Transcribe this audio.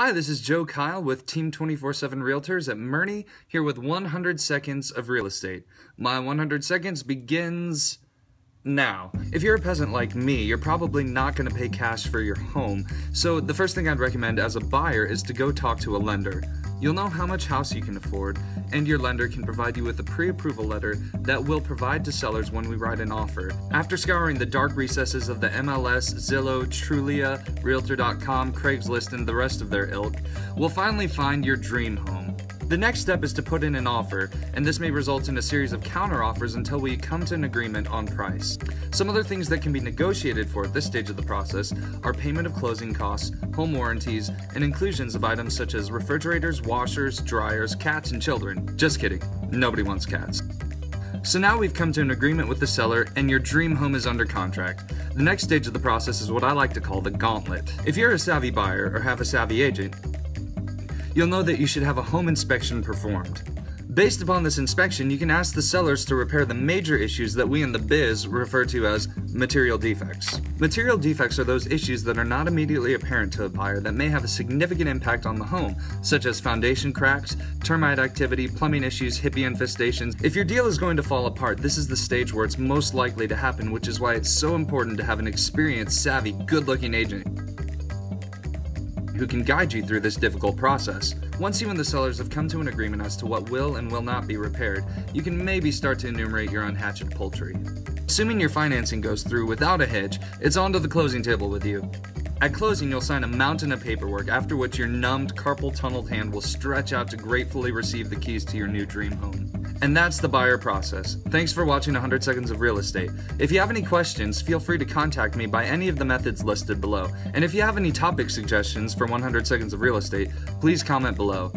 Hi, this is Joe Keil with Team 24 7 Realtors at Murney, here with 100 seconds of real estate. My 100 seconds begins now. If you're a peasant like me, you're probably not going to pay cash for your home, so the first thing I'd recommend as a buyer is to go talk to a lender. You'll know how much house you can afford, and your lender can provide you with a pre approval letter that we'll provide to sellers when we write an offer. After scouring the dark recesses of the MLS, Zillow, Trulia, Realtor.com, Craigslist, and the rest of their ilk, we'll finally find your dream home. The next step is to put in an offer, and this may result in a series of counteroffers until we come to an agreement on price. Some other things that can be negotiated for at this stage of the process are payment of closing costs, home warranties, and inclusions of items such as refrigerators, washers, dryers, cats, and children. Just kidding, nobody wants cats. So now we've come to an agreement with the seller and your dream home is under contract. The next stage of the process is what I like to call the gauntlet. If you're a savvy buyer or have a savvy agent, you'll know that you should have a home inspection performed. Based upon this inspection, you can ask the sellers to repair the major issues that we in the biz refer to as material defects. Material defects are those issues that are not immediately apparent to a buyer that may have a significant impact on the home, such as foundation cracks, termite activity, plumbing issues, hippie infestations. If your deal is going to fall apart, this is the stage where it's most likely to happen, which is why it's so important to have an experienced, savvy, good looking agent who can guide you through this difficult process. Once you and the sellers have come to an agreement as to what will and will not be repaired, you can maybe start to enumerate your unhatched poultry. Assuming your financing goes through without a hedge, it's on to the closing table with you. At closing, you'll sign a mountain of paperwork, after which your numbed, carpal tunneled hand will stretch out to gratefully receive the keys to your new dream home. And that's the buyer process. Thanks for watching 100 Seconds of Real Estate. If you have any questions, feel free to contact me by any of the methods listed below. And if you have any topic suggestions for 100 Seconds of Real Estate, please comment below.